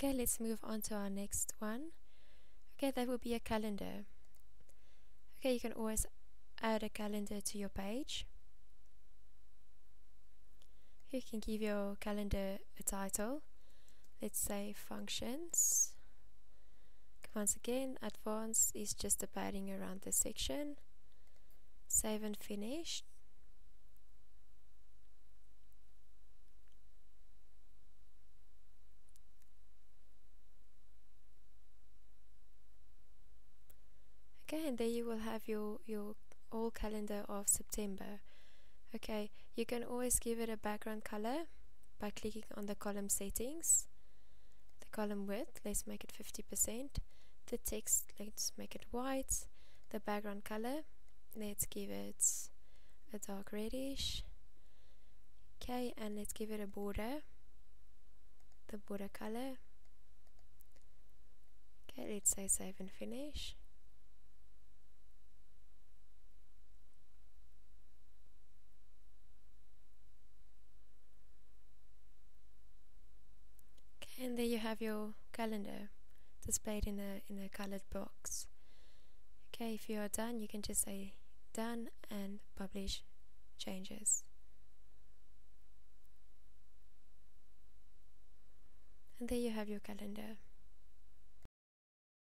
Okay, let's move on to our next one. Okay, that will be a calendar. Okay, you can always add a calendar to your page. You can give your calendar a title. Let's say functions. Once again, advanced is just the padding around the section. Save and finish. Okay and there you will have your your all calendar of September. Okay you can always give it a background color by clicking on the column settings the column width let's make it 50% the text let's make it white the background color let's give it a dark reddish. Okay and let's give it a border the border color. Okay let's say save and finish and there you have your calendar displayed in a in a colored box. Okay if you are done you can just say done and publish changes. And there you have your calendar